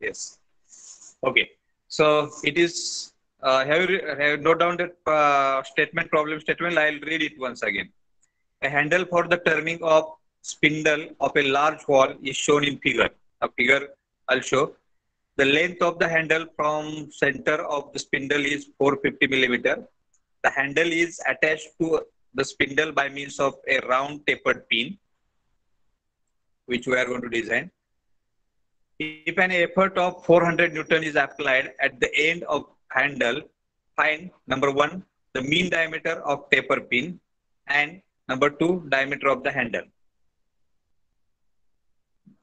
Yes. Okay. So it is. Uh, have you have note down that uh, statement problem statement? I'll read it once again. A handle for the turning of spindle of a large wall is shown in figure. A figure I'll show. The length of the handle from center of the spindle is 450 millimeter. The handle is attached to the spindle by means of a round tapered pin, which we are going to design. If an effort of 400 Newton is applied at the end of handle, find number one, the mean diameter of taper pin and number two, diameter of the handle.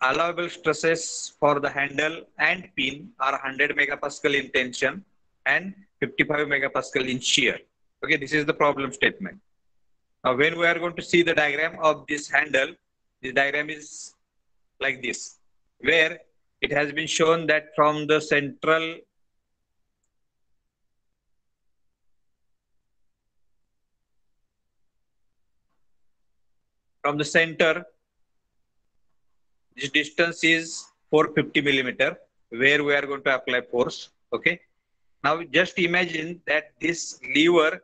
Allowable stresses for the handle and pin are 100 megapascal in tension and 55 megapascal in shear. Okay, this is the problem statement. Now, when we are going to see the diagram of this handle, the diagram is like this, where it has been shown that from the central from the center this distance is 450 millimeter where we are going to apply force okay? Now just imagine that this lever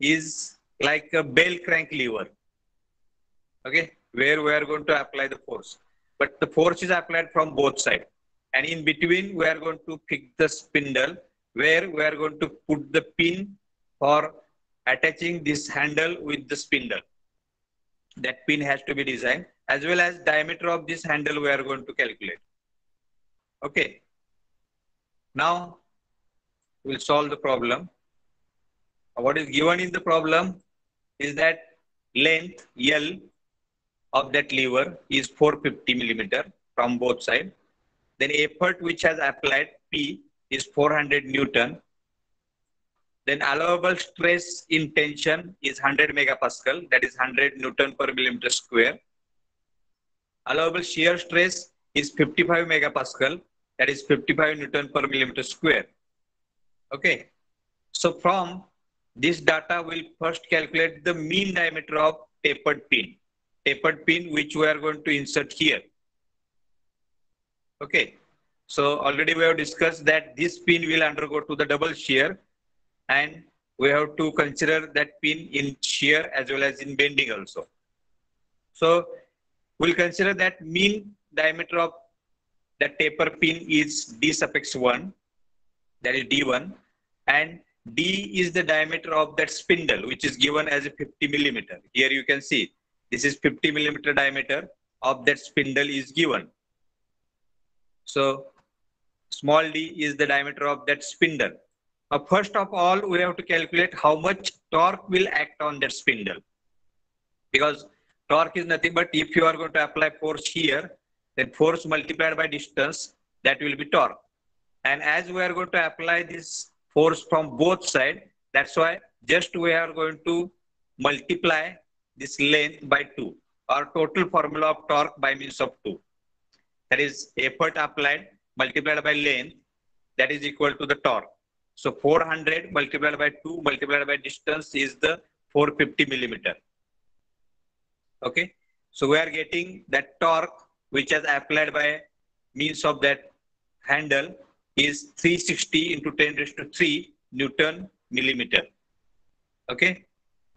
is like a bell crank lever okay? Where we are going to apply the force. But the force is applied from both sides and in between we are going to fix the spindle where we are going to put the pin for attaching this handle with the spindle. That pin has to be designed as well as diameter of this handle we are going to calculate. Okay. Now we'll solve the problem. What is given in the problem is that length L of that lever is 450 millimeter from both sides then effort which has applied P is 400 Newton. Then allowable stress in tension is 100 megapascal, that is 100 Newton per millimeter square. Allowable shear stress is 55 megapascal, that is 55 Newton per millimeter square. Okay. So from this data, we'll first calculate the mean diameter of tapered pin. Tapered pin, which we are going to insert here. Okay. So already we have discussed that this pin will undergo to the double shear and we have to consider that pin in shear as well as in bending also. So we'll consider that mean diameter of the taper pin is D suffix 1, that is D1, and D is the diameter of that spindle, which is given as a 50 millimeter. Here you can see this is 50 millimeter diameter of that spindle is given. So small d is the diameter of that spindle. Now, first of all, we have to calculate how much torque will act on that spindle. Because torque is nothing but if you are going to apply force here, then force multiplied by distance, that will be torque. And as we are going to apply this force from both sides, that's why just we are going to multiply this length by 2 or total formula of torque by means of 2 that is effort applied multiplied by length that is equal to the torque. So 400 multiplied by 2 multiplied by distance is the 450 millimeter. Okay. So we are getting that torque which is applied by means of that handle is 360 into 10 raised to 3 Newton millimeter. Okay.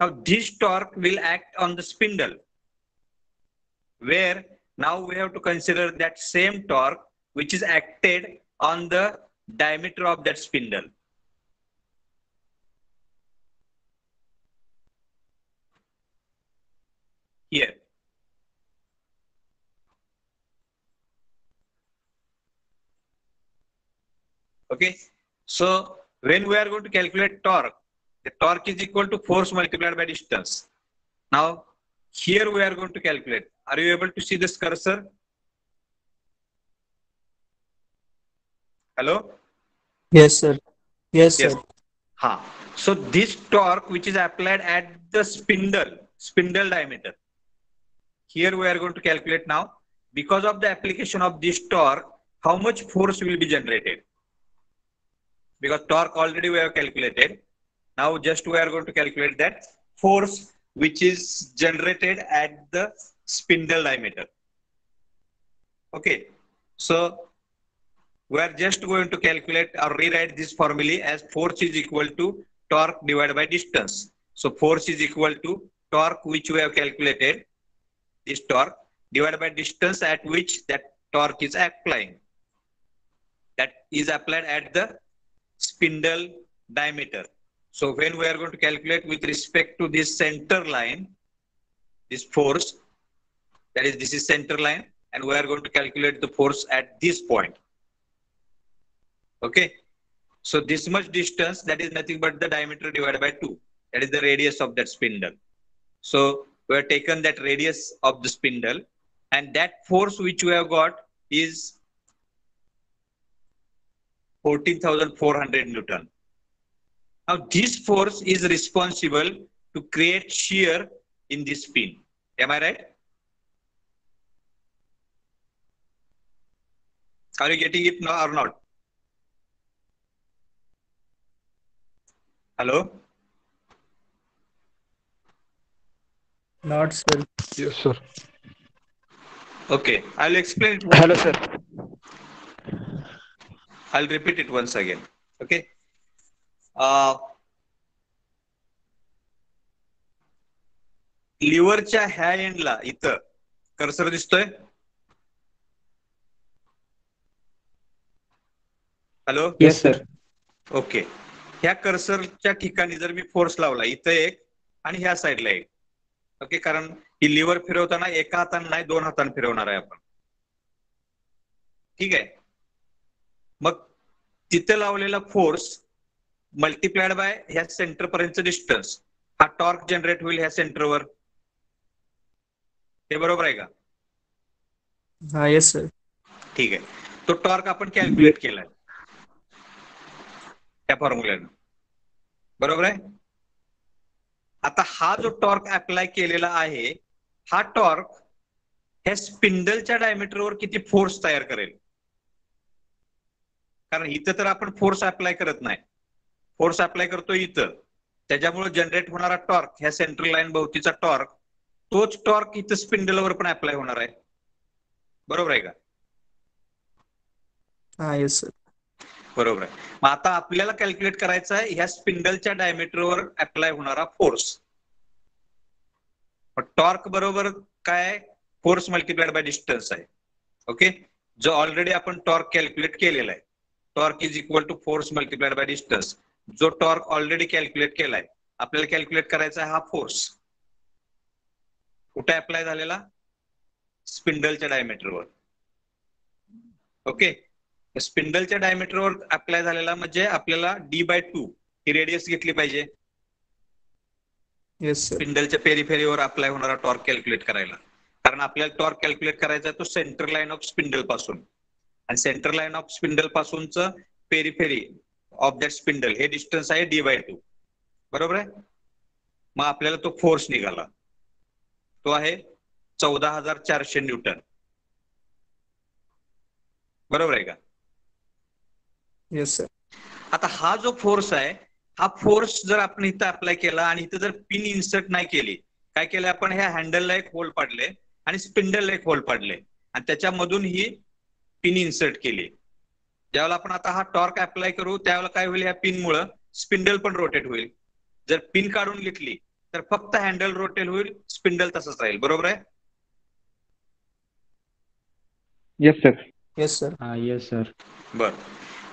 Now this torque will act on the spindle where now we have to consider that same torque which is acted on the diameter of that spindle. Here. Okay. So when we are going to calculate torque, the torque is equal to force multiplied by distance. Now here we are going to calculate. Are you able to see this cursor? Hello? Yes, sir. Yes, Yes. sir. Ha. So this torque which is applied at the spindle, spindle diameter. Here we are going to calculate now. Because of the application of this torque, how much force will be generated? Because torque already we have calculated. Now just we are going to calculate that force which is generated at the spindle diameter. Okay. So we are just going to calculate or rewrite this formula as force is equal to torque divided by distance. So force is equal to torque which we have calculated, this torque divided by distance at which that torque is applying. That is applied at the spindle diameter. So when we are going to calculate with respect to this center line, this force, that is this is center line, and we are going to calculate the force at this point. Okay. So this much distance, that is nothing but the diameter divided by 2. That is the radius of that spindle. So we have taken that radius of the spindle and that force which we have got is 14,400 Newton. Now this force is responsible to create shear in this pin. Am I right? Are you getting it now or not? Hello? Not, sir. Yes, sir. Okay, I'll explain it. Hello, sir. I'll repeat it once again. Okay. लिव्हरच्या ह्या एंडला इथं cursor दिसतोय. Hello? Yes, sir. Okay. ह्या कर्सरच्या ठिकाणी जर मी force लावला इथं एक आणि ह्या साईडला एक. ओके कारण ही लिव्हर फिरवताना एका हाताने नाही दोन हाताने फिरवणार आहे आपण. ठीक आहे? मग तिथे लावलेला फोर्स मल्टिप्लाइड बाय ह्या सेंटर पर्यंतचं डिस्टन्स हा टॉर्क जनरेट होईल ह्या सेंटरवर हे बरोबर आहे का? हा येस सर ठीक आहे. तो टॉर्क आपण कॅल्क्युलेट केलाय. त्या फॉर्म्युल्यानं बरोबर आहे? आता हा जो टॉर्क अप्लाय केलेला आहे हा टॉर्क ह्या स्पिंडलच्या डायमीटरवर किती फोर्स तयार करेल? कारण इथं तर आपण फोर्स अप्लाय करत नाही. फोर्स अप्लाय करतो इथं. त्याच्यामुळे जनरेट होणारा टॉर्क ह्या सेंट्रल लाईन भोवतीचा टॉर्क तोच टॉर्क इथं स्पिंडलवर पण अप्लाय होणार आहे. बरोबर आहे का? हा येस सर बरोबर आहे. मग आता आपल्याला कॅल्क्युलेट करायचं आहे ह्या स्पिंडलच्या डायमीटरवर अप्लाय होणारा फोर्स टॉर्क बरोबर काय फोर्स मल्टिप्लाइड बाय डिस्टन्स आहे. ओके जो ऑलरेडी आपण टॉर्क कॅल्क्युलेट केलेला आहे. Torque is equal to force multiplied by distance जो टॉर्क ऑलरेडी कॅल्क्युलेट केलाय आपल्याला कॅल्क्युलेट करायचा आहे हा फोर्स. कुठे अप्लाय झालेला? स्पिंडलच्या डायमीटरवर ओके स्पिंडलच्या डायमीटरवर अप्लाय झालेला म्हणजे आपल्याला डी बाय टू ही रेडियस घेतली पाहिजे. स्पिंडलच्या पेरिफेरीवर अप्लाय होणारा टॉर्क कॅल्क्युलेट करायला. कारण आपल्याला टॉर्क कॅल्क्युलेट करायचा आहे तो सेंटर लाईन ऑफ स्पिंडलपासून. आणि सेंटर लाईन ऑफ स्पिंडल पासूनच पेरिफेरी ऑफ दॅट स्पिंडल. हे डिस्टन्स आहे डी बाय टू. बरोबर आहे? मग आपल्याला तो फोर्स निघाला. तो आहे चौदा हजार चारशे न्यूटन. बरोबर आहे का? येस सर आता हा जो फोर्स आहे हा फोर्स जर आपण इथं अप्लाय केला आणि इथं जर पिन इन्सर्ट नाही केली काय केलं आपण? ह्या हँडलला एक होल पाडले आणि स्पिंडलला एक होल पाडले. आणि त्याच्यामधून ही पिन इन्सर्ट केली. ज्यावेळेला आपण आता हा टॉर्क अप्लाय करू त्यावेळेला काय होईल ह्या पिन मुळे स्पिंडल पण रोटेट होईल. जर पिन काढून घेतली तर फक्त हँडल रोटेट होईल स्पिंडल तसंच राहील. बरोबर आहे? Yes, sir. येस सर हा येस सर बर.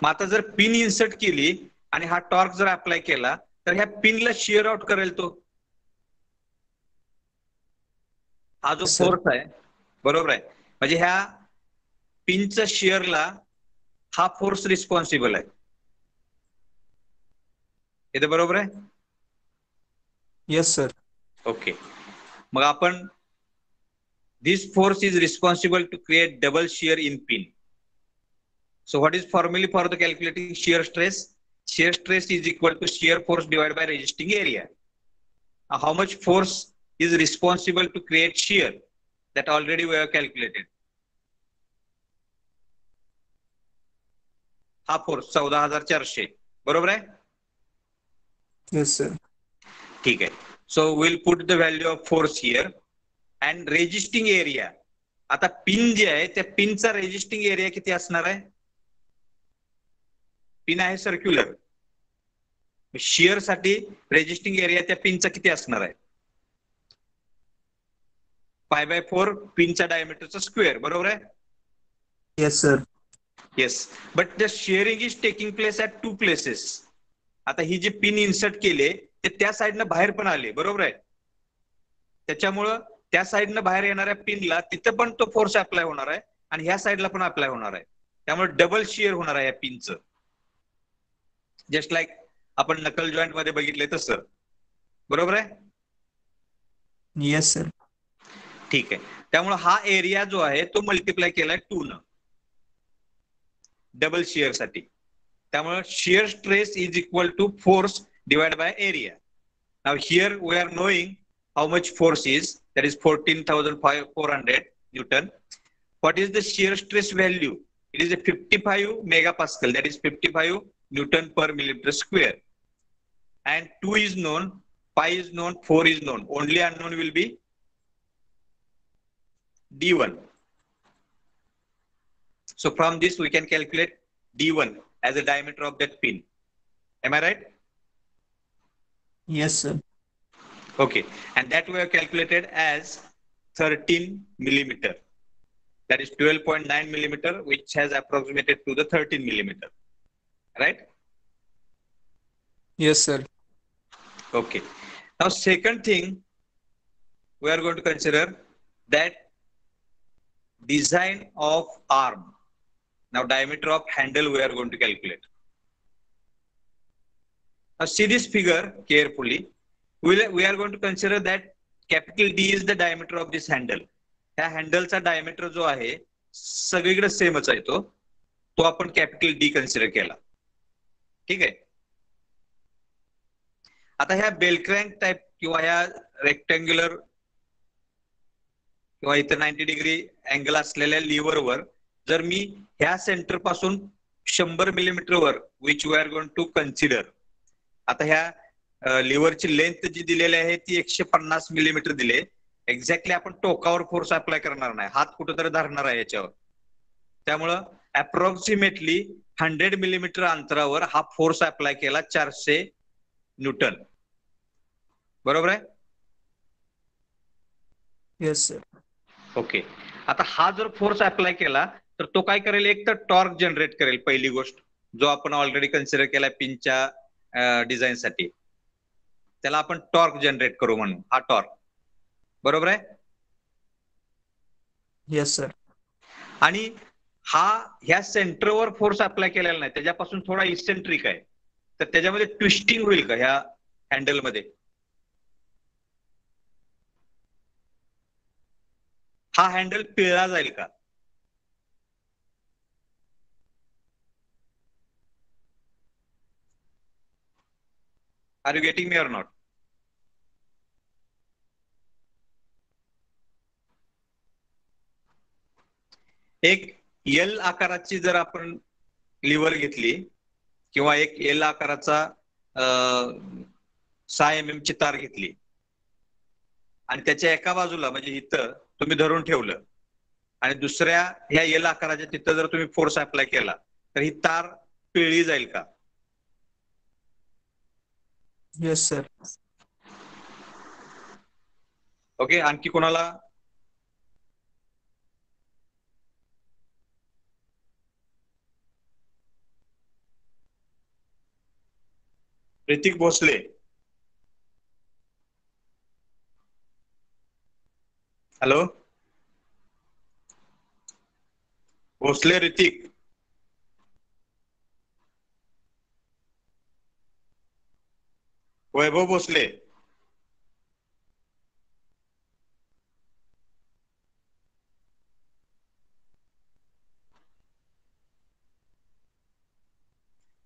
मग आता जर पिन इन्सर्ट केली आणि हा टॉर्क जर अप्लाय केला तर ह्या पिनला शिअर आउट करेल तो. हा जो. फोर्स आहे बरोबर आहे. म्हणजे ह्या पिनच्या शिअरला हा फोर्स रिस्पॉन्सिबल आहे इथे बरोबर आहे येस सर ओके मग आपण this force is responsible to create double shear in pin. So what is formula for the calculating shear stress? Shear stress is equal to shear force divided by resisting area. Now, how much force is responsible to create shear? That already we have calculated. हा force चौदा हजार चारशे. बरोबर आहे? Yes sir ठीक आहे. So will put the value of force here and resisting area आता pin जे आहे त्या पिनचा रेजिस्टिंग एरिया किती असणार आहे? पिन आहे सर्क्युलर शिअरसाठी रेजिस्टिंग एरिया त्या पिनचा किती असणार आहे? फाय बाय फोर पिनच्या डायमीटरचा स्क्वेअर बरोबर आहे? Yes, sir. Yes but the shearing is taking place at two places आता ही जी पिन इन्सर्ट केले ते त्या साईडनं बाहेर पण आले बरोबर आहे? त्याच्यामुळं त्या साईडनं बाहेर येणाऱ्या पिनला तिथं पण तो फोर्स अप्लाय होणार आहे आणि ह्या साईडला पण अप्लाय होणार आहे. त्यामुळे डबल शिअर होणार आहे या पिनचं जस्ट लाईक आपण नकल जॉईंटमध्ये बघितलंय तसं. बरोबर आहे? Yes, sir. ठीक आहे. त्यामुळे हा एरिया जो आहे तो मल्टिप्लाय केलाय टू न. double shear setting. Therefore, shear stress is equal to force divided by area. Now here we are knowing how much force is, that is 14,400 Newton. What is the shear stress value? It is a 55 megapascal, that is 55 Newton per millimeter square. And 2 is known, pi is known, 4 is known. Only unknown will be D1. So from this we can calculate D1 as a diameter of that pin. Am I right? Yes, sir. Okay. And that we have calculated as 13 millimeter. That is 12.9 millimeter, which has approximated to the 13 millimeter. Right? Yes, sir. Okay. Now, second thing, we are going to consider that design of arm. Now, diameter of handle we are going to calculate. Now, see this figure carefully. We'll, we are going to consider that capital D is the diameter of this handle. ह्या हँडलचा diameter जो आहे सगळीकडे सेमच आहे तो तो आपण capital D consider केला ठीक आहे आता ह्या बेलक्रँक टाईप किंवा ह्या रेक्टँग्युलर किंवा इथं नाईन्टी डिग्री अँगल असलेल्या लिव्हरवर जर मी ह्या सेंटरपासून शंभर मिलीमीटरवर which we are going to consider आता ह्या लिव्हरची लेंथ जी दिलेली आहे ती एकशे पन्नास मिलीमीटर दिले एक्झॅक्टली आपण टोकावर फोर्स अप्लाय करणार नाही. हात कुठेतरी धरणार आहे याच्यावर. त्यामुळं अप्रॉक्सिमेटली हंड्रेड मिलीमीटर अंतरावर हा फोर्स अप्लाय केला चारशे न्यूटन. बरोबर आहे? Yes, sir. ओके आता हा जर फोर्स अप्लाय केला तर तो काय करेल? एक तर टॉर्क जनरेट करेल पहिली गोष्ट जो आपण ऑलरेडी कन्सिडर केला पिनच्या डिझाईन साठी. त्याला आपण टॉर्क जनरेट करू म्हणून. हा टॉर्क बरोबर आहे? Yes, sir. आणि हा ह्या सेंटरवर फोर्स अप्लाय केलेला नाही. त्याच्यापासून थोडा इसेंट्रिक आहे. तर त्याच्यामध्ये ट्विस्टिंग होईल का ह्या हँडलमध्ये हा हँडल पिळला जाईल का? Are you getting me or not एक एल आकाराची जर आपण लिव्हर घेतली किंवा एक एल आकाराचा सहा एम एम ची तार घेतली आणि त्याच्या एका बाजूला म्हणजे इथं तुम्ही धरून ठेवलं आणि दुसऱ्या ह्या एल आकाराच्या तिथं जर तुम्ही फोर्स अप्लाय केला तर ही तार पिळली जाईल का? येस सर ओके आणखी कोणाला? ऋतिक भोसले. हॅलो भोसले ऋतिक. वैभव भोसले.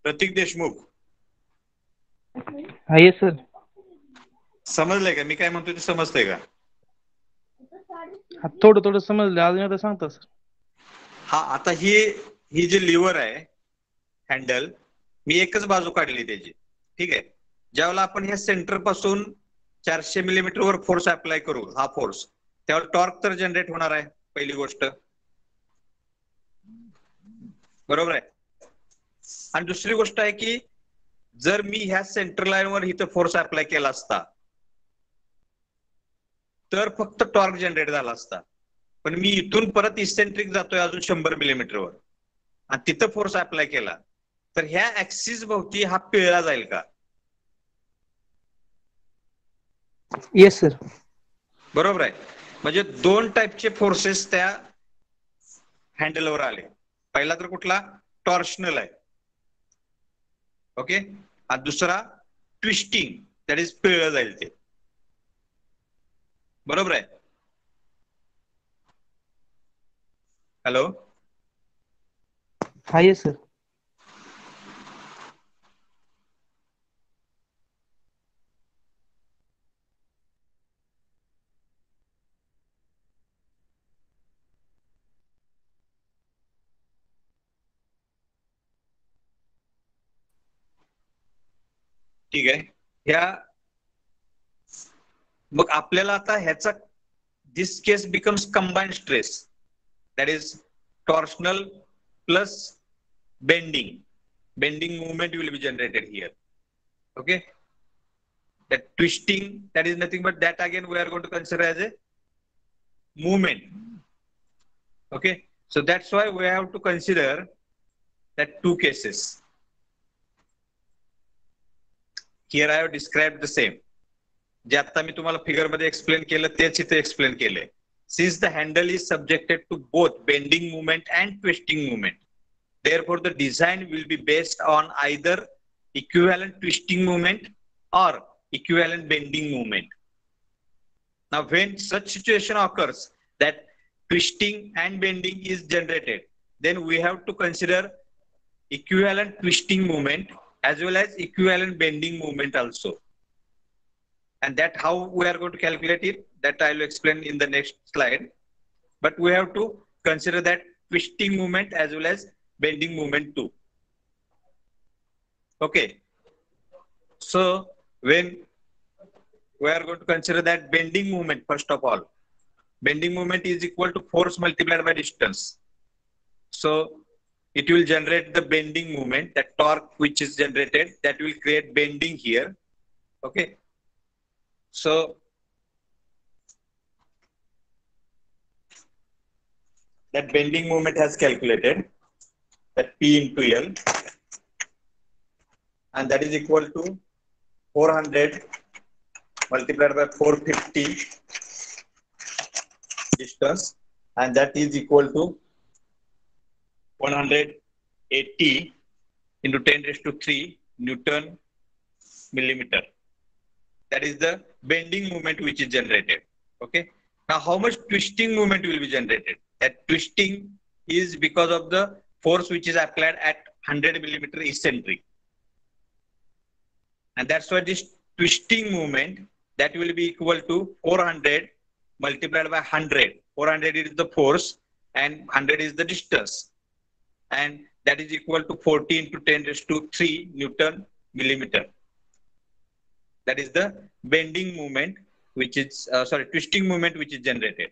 प्रतीक देशमुख. हा येस सर समजलंय का? मी काय म्हणतोय ते समजतंय का? हा थोडं थोडं समजलं. अजून एकदा सांगता सर हा आता ही ही जी लिव्हर आहे हँडल मी एकच बाजू काढली त्याची. ठीक आहे? ज्यावेळेला आपण ह्या सेंटरपासून चारशे मिलीमीटर वर फोर्स अप्लाय करू हा फोर्स त्यावर टॉर्क तर जनरेट होणार आहे पहिली गोष्ट. बरोबर आहे? आणि दुसरी गोष्ट आहे की जर मी ह्या सेंटर लाईनवर इथं फोर्स अप्लाय केला असता तर फक्त टॉर्क जनरेट झाला असता. पण मी इथून परत इसेंट्रिक जातोय अजून शंभर मिलीमीटरवर आणि तिथं फोर्स अप्लाय केला तर ह्या ऍक्सिस भोवती हा पिळला जाईल का? येस सर बरोबर आहे. म्हणजे दोन टाईपचे फोर्सेस त्या हँडलवर आले. पहिला तर कुठला? टॉर्शनल आहे. ओके आणि दुसरा ट्विस्टिंग दॅट इज पिळलं जाईल ते. बरोबर आहे? हॅलो हा येस सर ठीक आहे. ह्या मग आपल्याला आता ह्याचा this case becomes combined stress that is torsional plus bending bending movement will be generated here okay that twisting that is nothing but that again we are gone to consider as a movement okay so that's why we have to consider that two cases here I have described the same. जे आता मी तुम्हाला figure मध्ये explain केलं तेच इथे explain केलंय since the handle is subjected to both bending movement and twisting movement therefore the design will be based on either equivalent twisting movement or equivalent bending movement now when such situation occurs that twisting and bending is generated then we have to consider equivalent twisting movement as well as equivalent bending moment also. And that how we are going to calculate it, that I will explain in the next slide. But we have to consider that twisting moment as well as bending moment too. Okay. So when we are going to consider that bending moment first of all, bending moment is equal to force multiplied by distance. So it will generate the bending moment, that torque which is generated, that will create bending here. Okay. So that bending moment has calculated that P into L and that is equal to 400 multiplied by 450 distance and that is equal to 180 into 10 raised to 3 Newton millimeter. That is the bending moment which is generated. Okay. Now, how much twisting moment will be generated? That twisting is because of the force which is applied at 100 millimeter eccentric. And that's why this twisting moment that will be equal to 400 multiplied by 100. 400 is the force and 100 is the distance and that is equal to 14 to 10 raised to 3 Newton millimeter. That is the bending moment, which is, uh, sorry, twisting moment which is generated.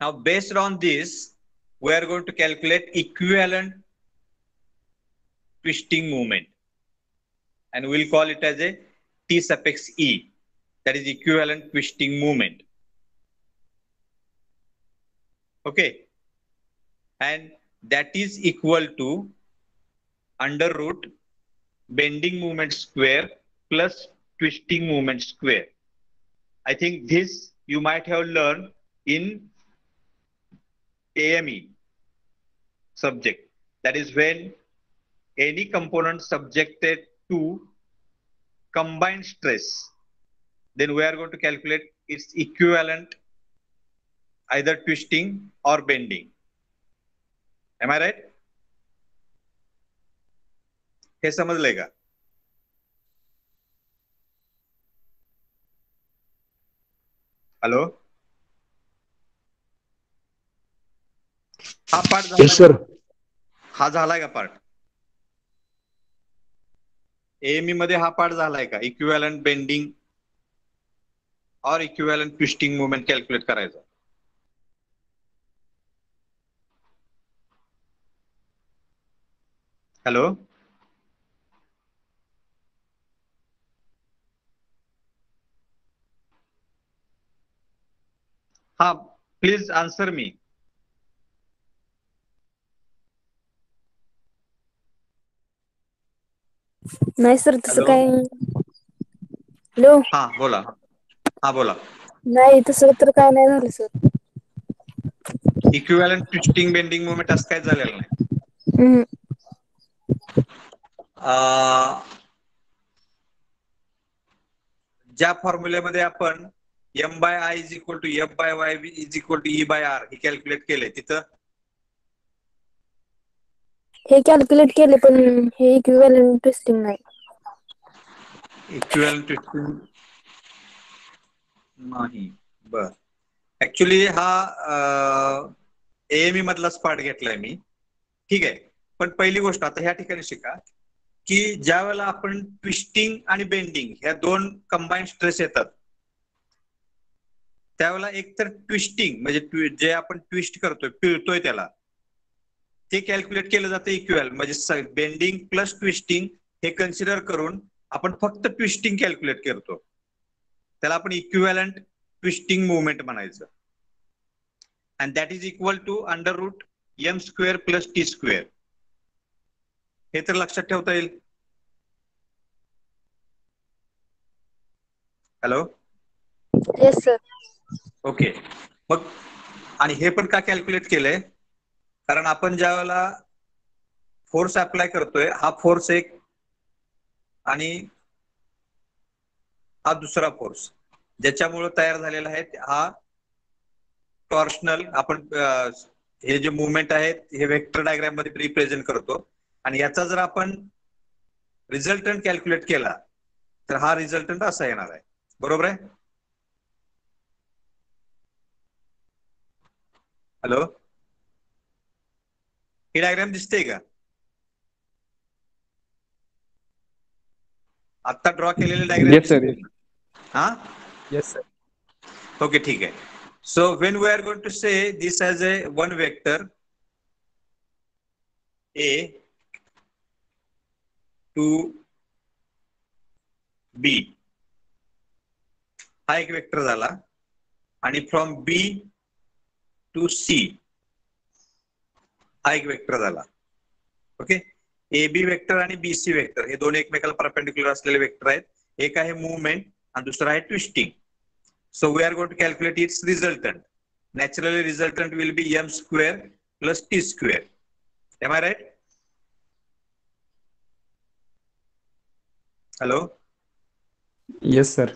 Now, based on this, we are going to calculate equivalent twisting moment. And we'll call it as a T suffix E, that is equivalent twisting moment. Okay. And that is equal to under root bending moment square plus twisting moment square. I think this you might have learned in AME subject. That is when any component subjected to combined stress, then we are going to calculate its equivalent either twisting or bending. Am I right? हे समजलंय का? Hello हा part झाला sir हा झालाय का part AME मध्ये हा पार्ट झालाय का? इक्विव्हॅलंट बेंडिंग और इक्विव्हॅलंट ट्विस्टिंग मुवमेंट कॅल्क्युलेट करायचा. Hello? Ha, please answer me. नाही सर तसं Hello? काय हॅलो हा बोला हा बोला नाही तसं तर काय नाही झालं sir equivalent twisting bending movement असं काय झालेलं नाही हम्म. ज्या फॉर्म्युल्यामध्ये आपण M by I is equal to F by Y is equal to E by R hey calculate केलंय तिथं. हे कॅल्क्युलेट केले पण हे इक्विव्हॅलंट ट्विस्टिंग नाही. इक्विव्हॅलंट ट्विस्टिंग नाही. बर. ऍक्च्युली हा एएमई मधलाच पार्ट घेतलाय मी. ठीक आहे. पण पहिली गोष्ट आता ह्या ठिकाणी शिका की ज्या वेळेला आपण ट्विस्टिंग आणि बेंडिंग ह्या दोन कंबाईन स्ट्रेस येतात त्यावेळेला एक तर ट्विस्टिंग म्हणजे जे आपण ट्विस्ट करतोय पिळतोय त्याला ते कॅल्क्युलेट केलं जातं इक्वल म्हणजे बेंडिंग प्लस ट्विस्टिंग हे कन्सिडर करून आपण फक्त ट्विस्टिंग कॅल्क्युलेट करतो. त्याला आपण इक्विव्हॅलंट ट्विस्टिंग मुवमेंट म्हणायचं. And that is equal to under root M square plus T square हे तर लक्षात ठेवता येईल. हॅलो येस सर ओके मग आणि हे पण का कॅल्क्युलेट केलंय? कारण आपण ज्या वेळेला फोर्स अप्लाय करतोय हा फोर्स एक आणि हा दुसरा फोर्स ज्याच्यामुळे तयार झालेला आहे हा टॉर्शनल आपण हे जे मुवमेंट आहेत हे वेक्टर डायग्राममध्ये रिप्रेझेंट करतो. आणि याचा जर आपण रिझल्टंट कॅल्क्युलेट केला तर हा रिझल्टंट असा येणार आहे. बरोबर आहे? हॅलो ही डायग्राम दिसते का? आता ड्रॉ केलेले. डायग्राम हा? Yes, sir. ओके ठीक आहे. So when we are going to say this as A one vector A to B. हा एक वेक्टर झाला. आणि फ्रॉम बी टू सी हा एक वेक्टर झाला. ओके ए बी वेक्टर आणि बी सी वेक्टर. हे दोन एकमेकाला परपेंडिक्युलर असलेले वेक्टर आहेत. एक आहे मुवमेंट आणि दुसरा आहे twisting so we are going to calculate its resultant naturally resultant will be M square plus T square am I right Hello? Yes, sir.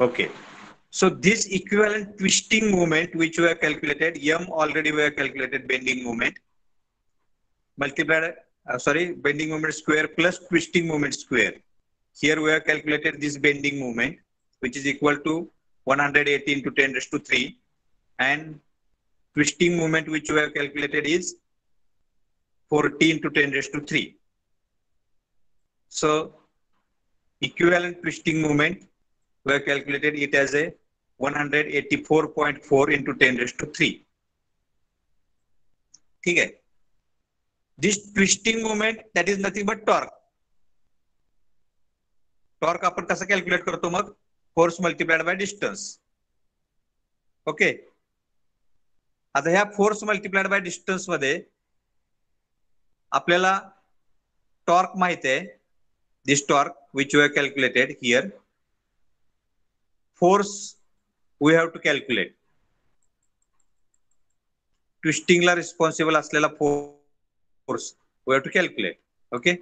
Okay. So this equivalent twisting moment which we have calculated, m already we have calculated bending moment, multiplied, uh, sorry, bending moment square plus twisting moment square. Here we have calculated this bending moment, which is equal to 118 to 10 raised to 3 and twisting moment which we have calculated is 14 to 10 raised to 3. So equivalent twisting moment were calculated it as a 184.4 into 10 raised to 3. ठीक आहे? This twisting movement that is nothing but torque torque आपण कसं calculate करतो मग? Force multiplied by distance okay आता ह्या force multiplied bye डिस्टन्समध्ये आपल्याला torque माहीत आहे. This torque which you have calculated here force we have to calculate ट्विस्टिंगला responsible असलेला force we have to calculate okay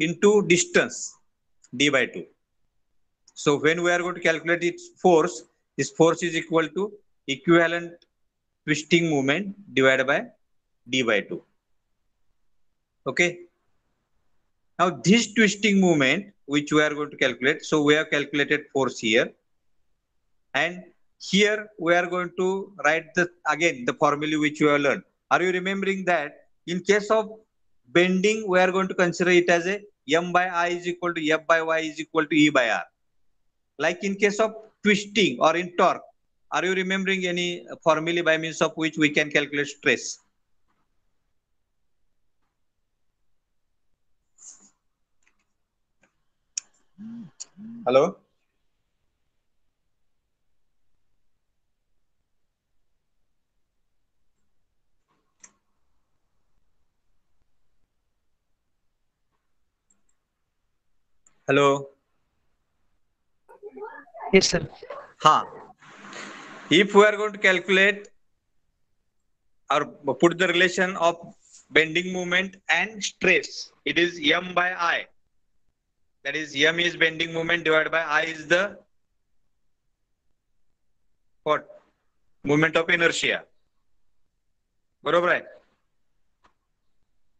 into distance d by 2. So when we are going to calculate its force, this force is equal to equivalent twisting moment divided by d by 2. Okay. Now this twisting moment which we are going to calculate, so we have calculated force here. And here we are going to write the again the formula which you have learned. Are you remembering that in case of bending, we are going to consider it as a m by i is equal to f by y is equal to e by r. Like in case of twisting or in torque, are you remembering any formula by means of which we can calculate stress? Hello? Hello? Yes, sir. Huh. If we are going to calculate or put the relation of bending moment and stress, it is M by I. That is M is bending moment divided by I is the what? Moment of inertia. बरोबर आहे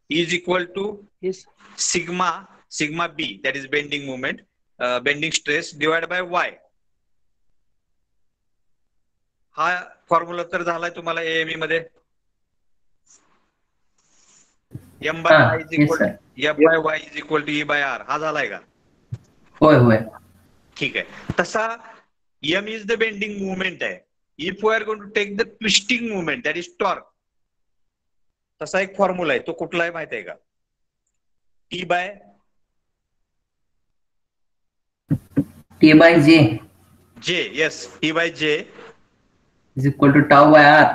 is equal to Yes. sigma sigma b that is bending moment uh, bending stress divided by y हा formula तर झालाय तुम्हाला AME मध्ये M by हा, I is equal. M by Y is equal to E by R हा झालाय का होय होय. ठीक आहे. तसा M is the bending movement आहे. If we are going to take the twisting movement that is torque तसा एक फॉर्म्युला आहे. तो कुठला आहे माहिती आहे का? T by T by J J yes T by J is equal to tau by R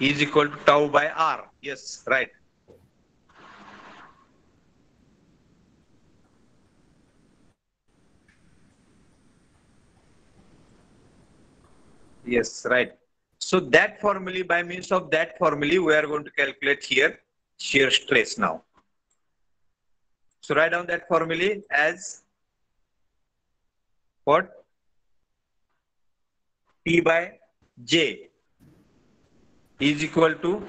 is equal to tau by r. Yes, right. Yes, right. So that formula, by means of that formula, we are going to calculate here shear stress now. So write down that formula as what? P by J is equal to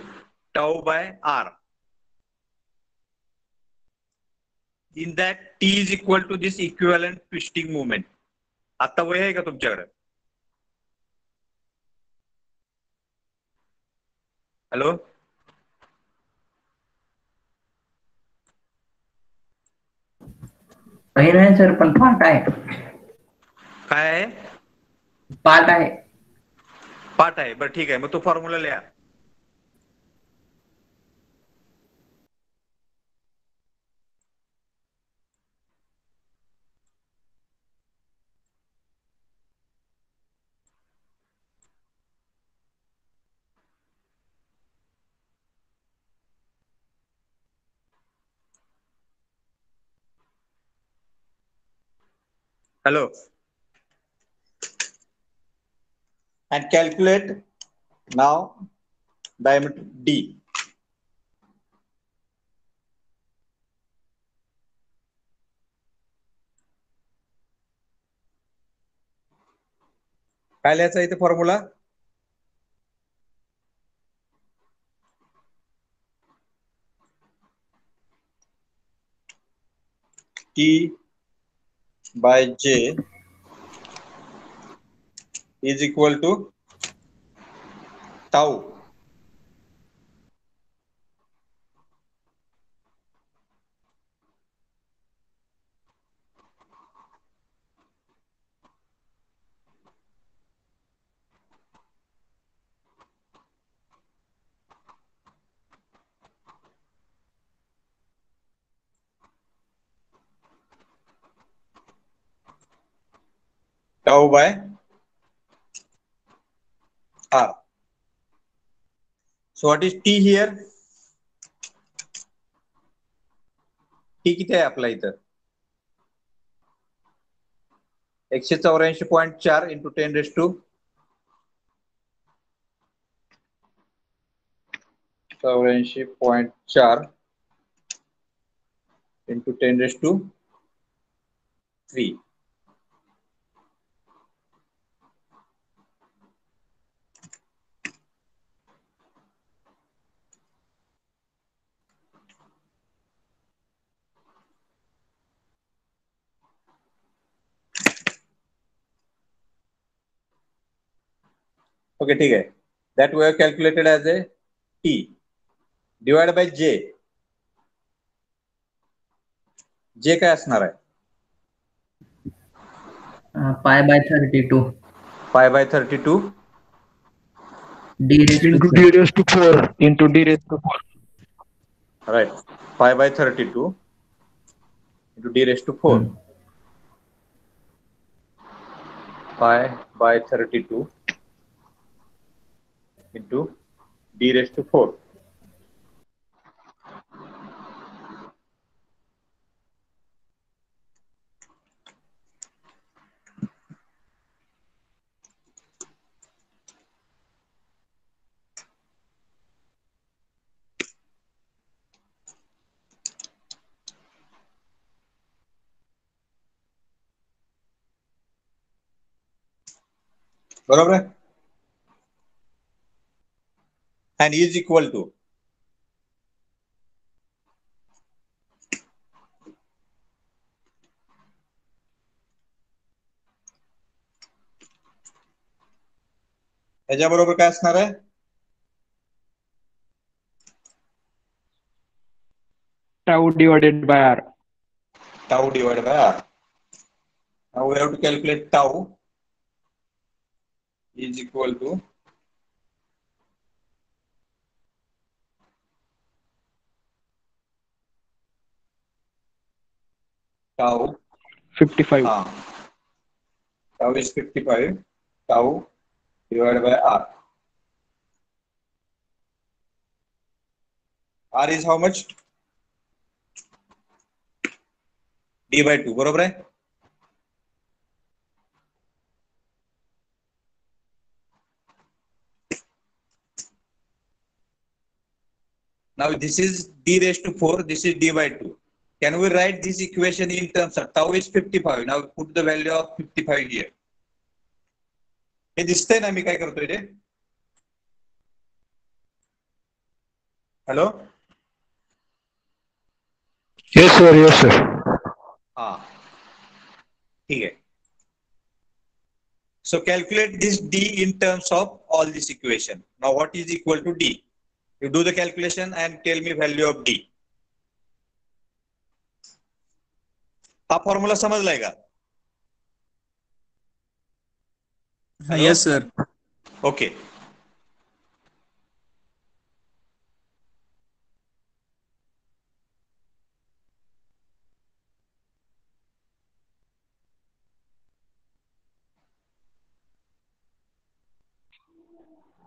tau by r. In that t is equal to this equivalent twisting moment. आता वय आहे का तुमच्याकडे hello? काही नाही sir पण पाठ आहे. काय आहे? पाठ आहे. पाठ आहे बरं ठीक आहे. मग तो फॉर्म्युला लिहा. हॅलो अँड कॅल्क्युलेट नाव डायमीटर डी काय लिहायचा इथे formula T by J is equal to tau. Tau by r. Ah. So what is t here? t किती आहे आपला इथं एकशे चौऱ्याऐंशी पॉईंट चार इंटू टेन रेस टू चौऱ्याऐंशी पॉईंट चार into ten raise to three okay ठीक आहे. That way calculated as a T divide by J J काय असणार आहे? Pi by thirty two pi by thirty two D into D raise to four into D raise to four right pi by thirty two into D raise to four pi by thirty two into d raised to 4. બરોબર and is equal to त्याच्याबरोबर काय असणार आहे tau divided by r. tau divided by r. Now we have to calculate tau is equal to tau 55. ah, tau is 55 tau divided by r. r is how much? d by 2 बरोबर आहे Now this is d raised to 4, this is d by 2. Can we write this equation in terms of tau is 55. Now put the value of 55 here. हे दिसतंय ना मी काय करतोय ते hello Yes, sir. Yes, sir. हा ठीक आहे So calculate this d in terms of all this equation. Now what is equal to d? You do the calculation and tell me value of d. तो आप formula समझ लेगा yes sir okay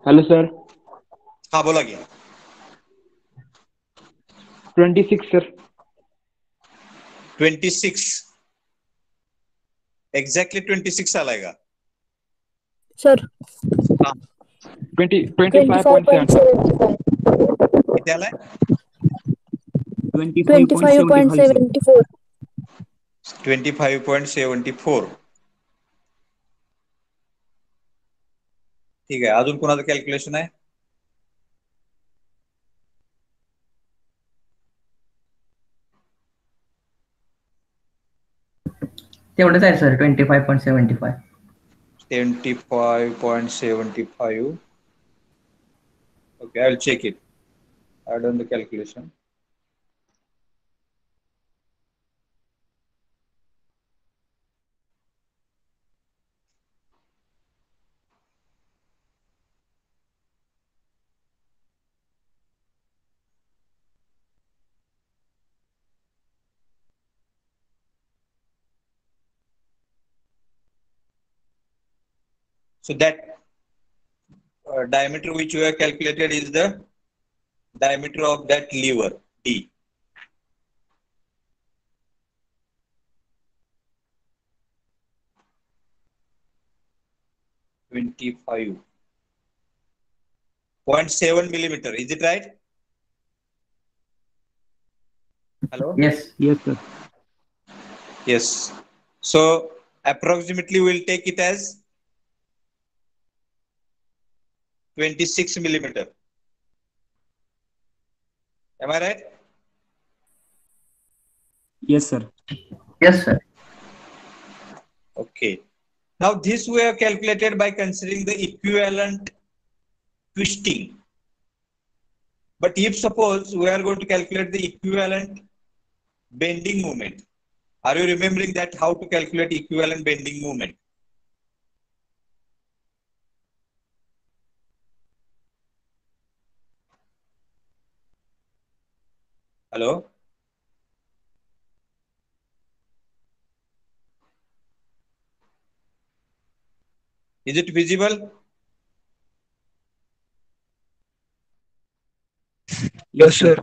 hello sir हाँ बोला गया। Twenty six sir twenty six exactly twenty six आएगा sir twenty twenty five point है twenty five point seventy four ठीक है अजून कोणाचं कॅल्क्युलेशन आहे तेवढंच आहे sir twenty five point seventy five seventy five point seventy five okay I will check it I done the calculation So that uh, diameter which we have calculated is the diameter of that lever D. Twenty-five point seven millimeter. Is it right? Hello. Yes Yes, sir. Yes. So approximately we'll take it as 26 millimeter. Am I right? Yes, sir. Yes, sir. Okay. Now this we have calculated by considering the equivalent twisting. But if suppose we are going to calculate the equivalent bending moment, are you remembering that how to calculate equivalent bending moment? Hello? Is it feasible? Yes, sir.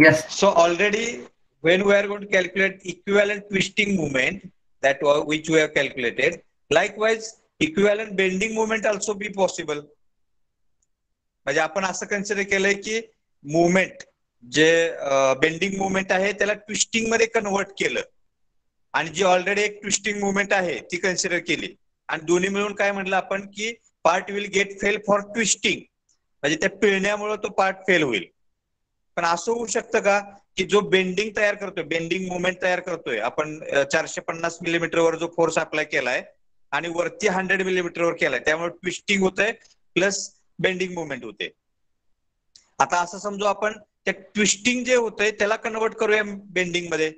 Yes. So already when we are going to calculate equivalent twisting moment that which we have calculated, likewise equivalent bending moment also be possible. म्हणजे आपण असं consider केलंय की movement जे bending movement आहे त्याला ट्विस्टिंगमध्ये convert केलं. आणि जी ऑलरेडी एक ट्विस्टिंग मुवमेंट आहे ती कन्सिडर केली. आणि दोन्ही मिळून काय म्हटलं आपण की part will get fail for twisting म्हणजे त्या पिळण्यामुळे तो पार्ट फेल होईल. पण असं होऊ शकतं का की जो बेंडिंग तयार करतोय बेंडिंग मुवमेंट तयार करतोय आपण चारशे पन्नास मिलीमीटरवर जो फोर्स अप्लाय केलाय आणि वरती हंड्रेड मिलीमीटरवर केलाय त्यामुळे ट्विस्टिंग होतंय प्लस बेंडिंग मुवमेंट होते. आता असं समजू आपण त्या ट्विस्टिंग जे होतंय त्याला कन्वर्ट करूया बेंडिंगमध्ये.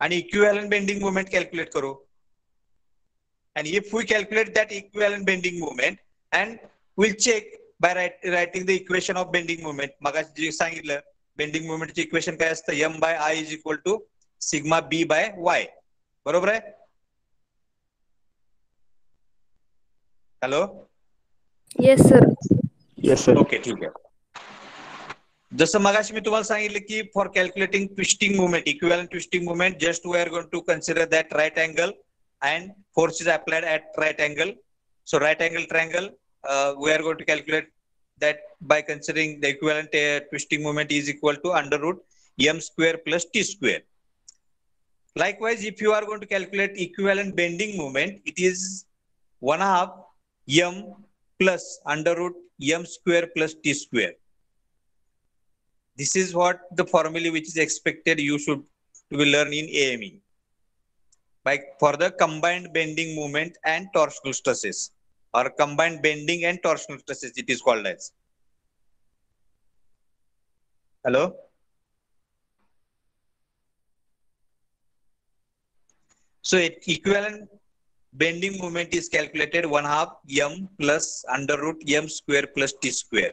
आणि इक्विव्हॅलंट बेंडिंग मुवमेंट कॅल्क्युलेट करू. If we calculate that equivalent bending moment and we'll check by write, writing the equation of bending moment. मगाशी जे सांगितलं बेंडिंग मुवमेंटचे इक्वेशन काय असतं? M by I is equal to sigma B by Y बरोबर आहे? Hello yes sir Yes, sir. Okay ठीक आहे. जसं मगाशी मी तुम्हाला सांगितलं की for calculating twisting movement equivalent twisting movement just we are going to consider that right angle and force is applied at right angle so right angle triangle we are going to calculate that by considering the equivalent uh, twisting moment is equal to under root m square plus t square. Likewise, if you are going to calculate equivalent bending moment, it is one half m plus under root m square plus t square. This is what the formula which is expected you should to learn in AME. By for the combined bending moment and torsional stresses or combined bending and torsional stresses it is called as. Hello? So equivalent bending moment is calculated one half m plus under root m square plus t square.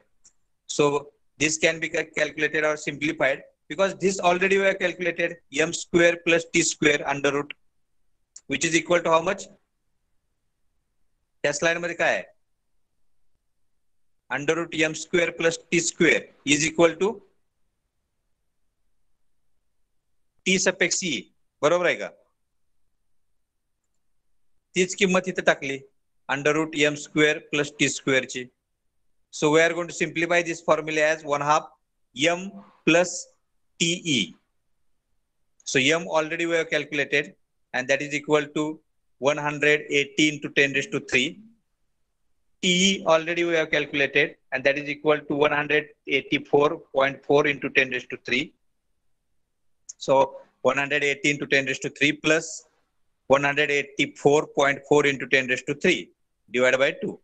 So this can be calculated or simplified because this already we have calculated m square plus t square under root which is equal to how much? त्या स्लाइडमध्ये काय आहे under root M square plus T square is equal to T suffix E बरोबर आहे का तीच किंमत इथे टाकली under root M square plus T square So we are going to simplify this formula as 1 half m plus TE. So m already we have calculated and that is equal to 118 to 10 raised to 3. TE already we have calculated and that is equal to 184.4 into 10 raised to 3. So 118 to 10 raised to 3 plus 184.4 into 10 raised to 3 divided by 2.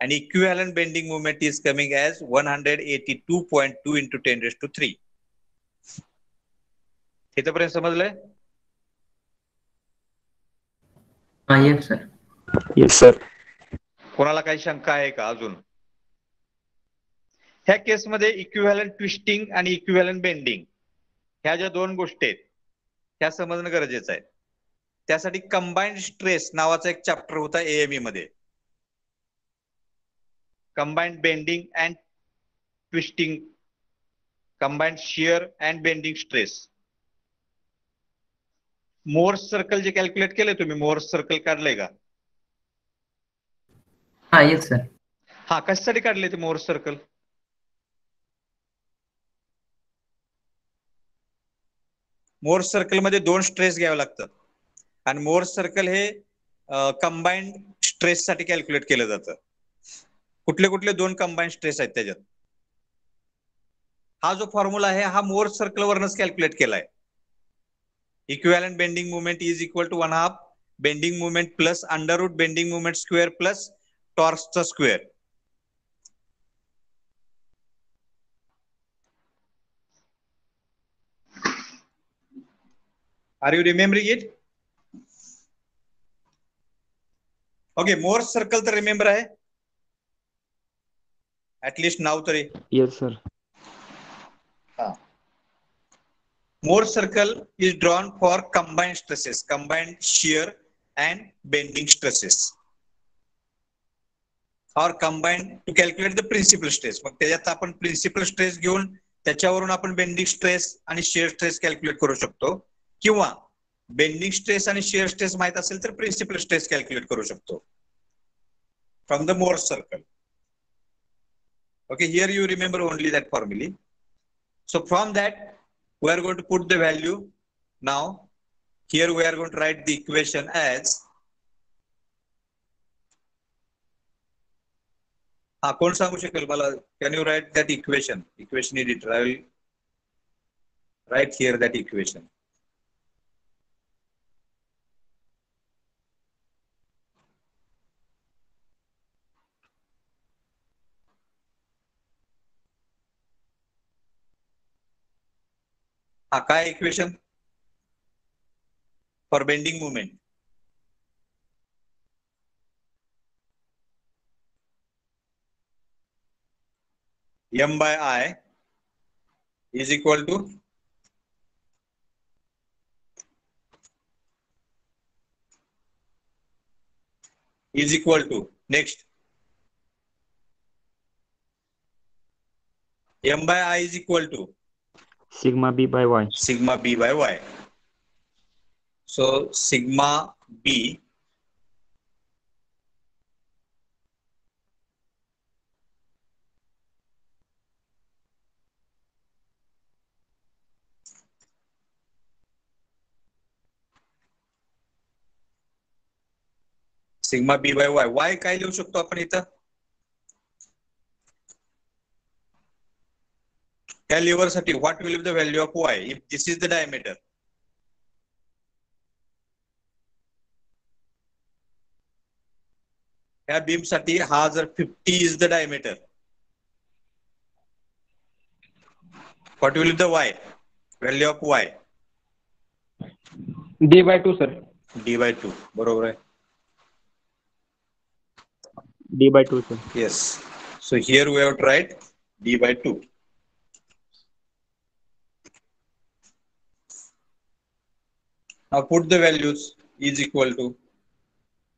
And equivalent bending moment is coming as 182.2 into 10 raised to 3. इथपर्यंत समजलंय? हा yes sir Yes, sir. कोणाला काही शंका आहे का अजून? ह्या केसमध्ये इक्विव्हॅलंट ट्विस्टिंग आणि इक्विव्हॅलंट बेंडिंग ह्या ज्या दोन गोष्टी आहेत ह्या समजणं गरजेचं आहे. त्यासाठी कंबाईंड स्ट्रेस नावाचा एक चॅप्टर होता एएमई मध्ये. Combined bending and twisting combined shear and bending stress Mohr's circle J calculate केले तुम्ही मोर्स सर्कल काढलंय का? हा येस सर हा कशासाठी काढले ते मोर्स सर्कल मोर्स सर्कलमध्ये दोन स्ट्रेस घ्यावे लागतात. आणि मोर्स सर्कल हे कंबाईंड स्ट्रेस साठी कॅल्क्युलेट केलं जातं. कुठले कुठले दोन कंबाईंड स्ट्रेस आहेत त्याच्यात. हा जो फॉर्म्युला आहे, हा मोर्स सर्कल वरनच कॅल्क्युलेट केलाय. Equivalent bending movement is equal to one half bending movement plus under root bending movement square plus टॉर्सचा square are you remembering it okay Morse circle तर remember आहे. ऍटलिस्ट नाव तरी. Yes sir Mohr circle is drawn for combined stresses combined shear and bending stresses और combined to calculate the principal stress मग त्याच्यात आपण principal stress घेऊन त्याच्यावरून आपण बेंडिंग स्ट्रेस आणि शेअर स्ट्रेस कॅल्क्युलेट करू शकतो. किंवा बेंडिंग स्ट्रेस आणि शेअर स्ट्रेस माहीत असेल तर प्रिन्सिपल स्ट्रेस कॅल्क्युलेट करू शकतो. From the Mohr circle okay here you remember only that formula so from that we are going to put the value now here we are going to write the equation as हा कोण सांगू शकेल मला can you right that equation equation editor I will write here that equation हा काय equation for bending movement M by I is equal to is equal to next M by I is equal to Sigma B by Y. sigma b by y. So sigma b sigma b by y. y काय लिहू शकतो आपण इथं त्या लिव्हरसाठी what will the value of Y if this is the diameter या बीमसाठी हा जर fifty is the diameter what will the Y value of Y D by two sir D by two बरोबर आहे. D by two sir yes so here we have tried D by two now put the values is equal to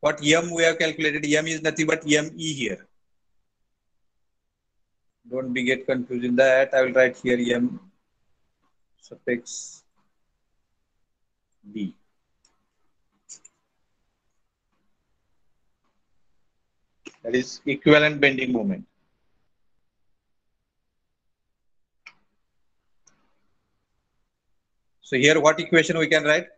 what m we have calculated. M is nothing but me here. Don't be get confused in that. I will write here m suffix b. That is equivalent bending moment. So here what equation we can write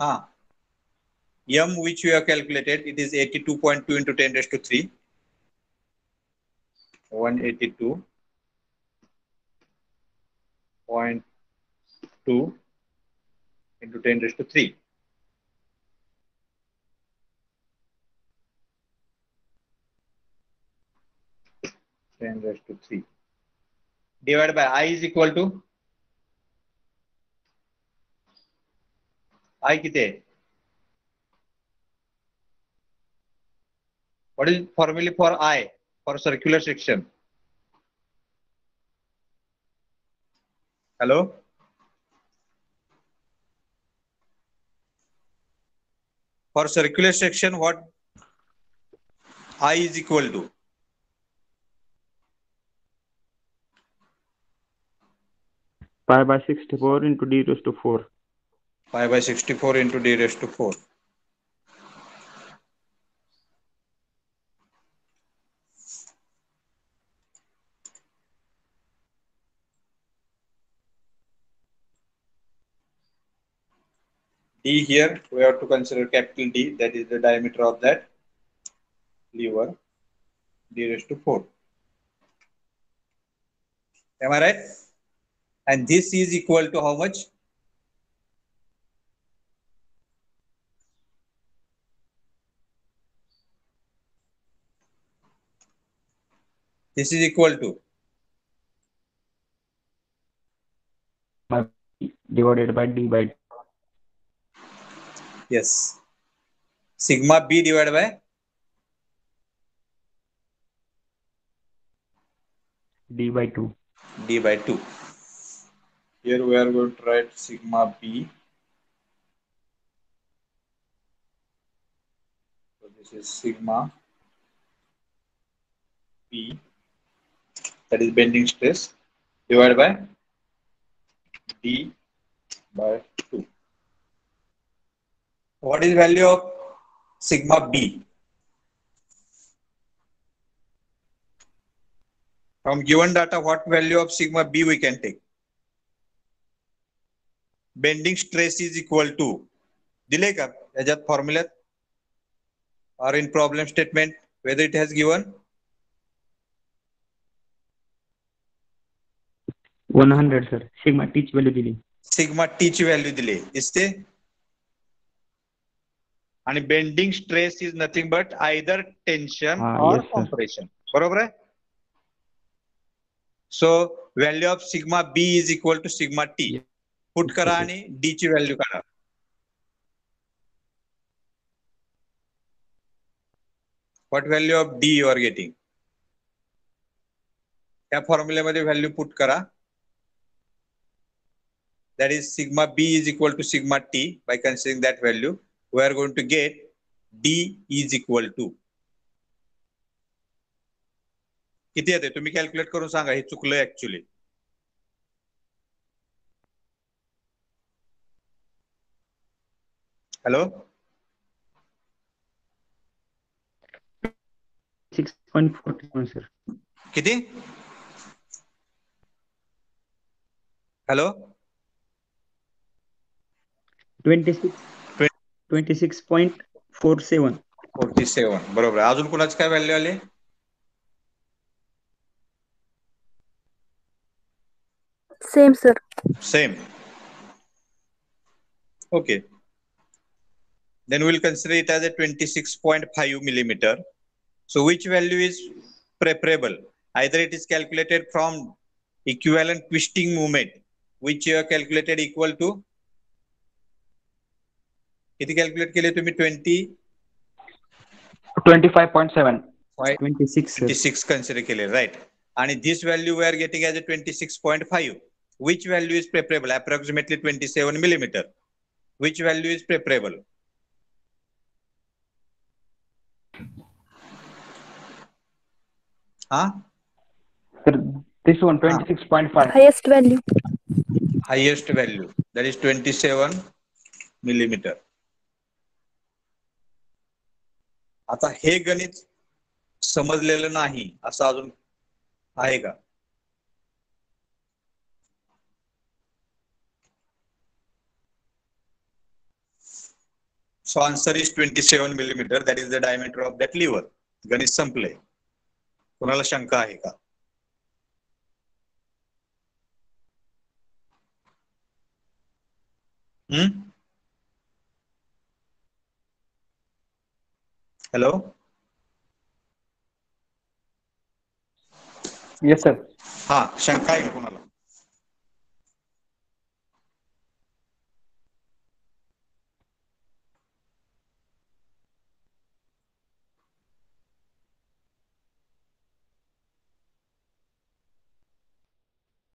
ah m which we have calculated it is 82.2 into 10 raised to 3 182.2 into 10 raised to 3 10 raised to 3 divided by i is equal to किती आहे what is formula for i for circular section hello for circular section what i is equal to Pi by 64 into D raised to 4. Pi by 64 into d raised to 4 D here, we have to consider capital D, that is the diameter of that lever, D raised to 4. Am I right? And this is equal to how much? This is equal to Divided by D by yes sigma b divided by D by 2. d by 2. Here we are going to write sigma b so this is sigma p that is bending stress divided by d by 2 what is value of sigma b from given data what value of sigma b we can take bending stress is equal to दिले का याच्यात फॉर्म्युल्यात or in problem statement whether it has given 100 sir. Sigma t ची value दिली. Sigma T ची value दिली. दिसते? आणि bending stress is nothing but either tension sir. Compression बरोबर आहे? So value of sigma B is equal to sigma T put करा. आणि डी ची व्हॅल्यू काढा. What value of D you are getting या फॉर्म्युल्यामध्ये व्हॅल्यू पुट करा. that is sigma b is equal to sigma t by considering that value we are going to get d is equal to किती येते तुम्ही calculate करून सांगा हे चुकलं ऍक्च्युली हॅलो 6.41 sir किती हॅलो 26 26.47 फोर्टी सेवन बरोबर आहे. अजून कुणाची काय व्हॅल्यू आली Same, sir. Same. Okay. Then we'll consider it as a 26.5 millimeter. So which value is preferable? Either it is calculated from equivalent twisting moment, which you have calculated equal to किती calculate केले तुम्ही twenty 25.7 26 sir twenty six consider केले right आणि this value we are getting as a twenty six point five which value is preferable approximately twenty seven millimetre which value is preferable हा sir this one 26.5 Highest value. Highest value that is twenty seven आता हे गणित समजलेलं नाही असं अजून आहे का? So answer is twenty seven millimetre that is the diameter of that lever गणित संपले. कोणाला शंका आहे का? हम्म? Hello yes sir. हा शंका आहे कोणाला?